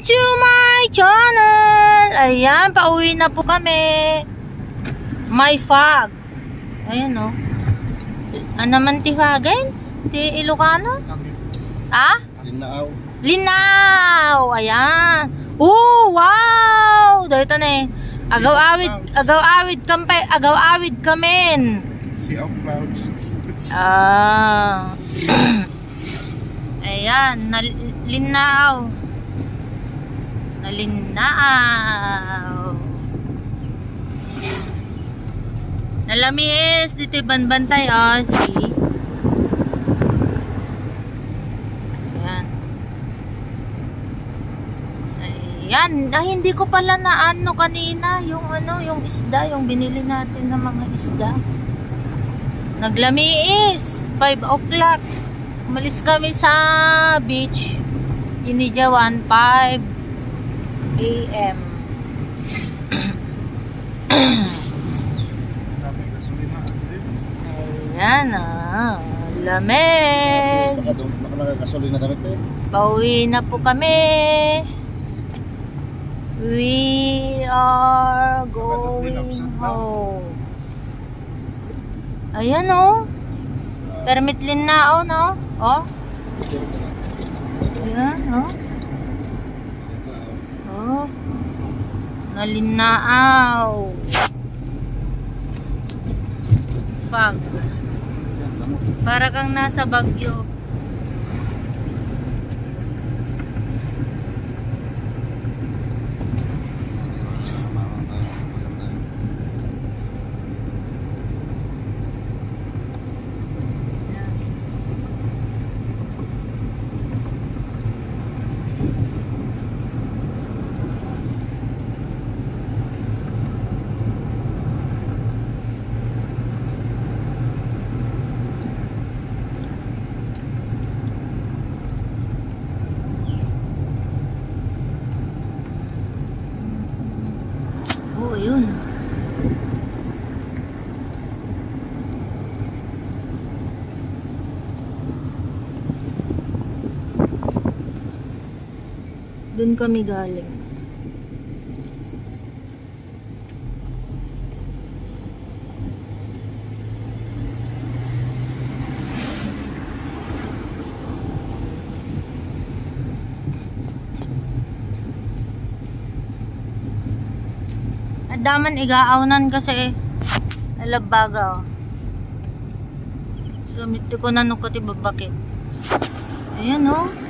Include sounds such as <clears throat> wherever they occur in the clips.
to my channel! Ayan, pauwi na po kami. My fog. Ayan o. Oh. Ano naman tiwagin? Ti Ilocano? Ah? Linaaw. Linaw! Ayan. Oh, wow! Dahito na eh. Agaw-awid, agaw-awid kami, agaw-awid kami. Sea of Clouds. <laughs> Ah. <clears throat> Ayan, nalinaw. Nalinaw. Nalamis, dito banbantay, oh, see? Ayan. Ayan, ah, hindi ko pala na ano kanina, yung ano, yung isda, yung binili natin ng mga isda. Naglamiis, 5 o'clock. Umalis kami sa beach. Inijawan, 5 a.m. Ayan ah. Lamig. Nakagasolina kami tayo. Pauwi na po kami. We are going home. Ayan oh. Permit lin na oh no. Oh. Ayan. Oh. Nalinaaw. Fog. Para kang nasa Bagyo. Doon kami galing. daman igaawnan kasi nalabaga oh. Sumiti ko na nung kati babakit. Ayan oh.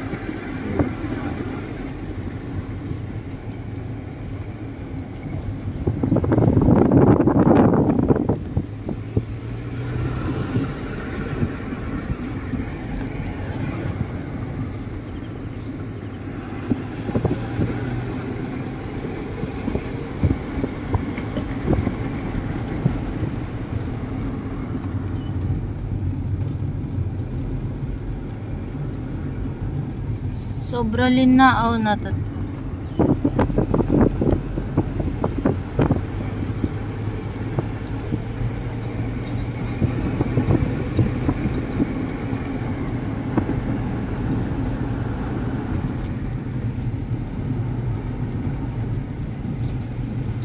Sobra linaaw na to.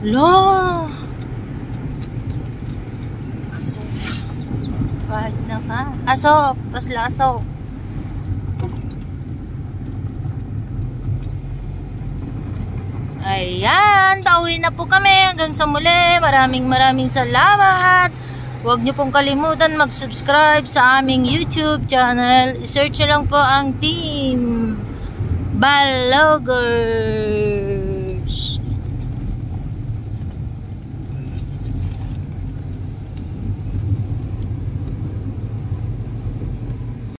Lo! Kahit na ka. Asok! Tapos lasok. Ayan, pauwi na po kami hanggang sa muli. Maraming maraming salamat. Huwag niyo pong kalimutan mag-subscribe sa aming YouTube channel. I-search lang po ang team Balogger.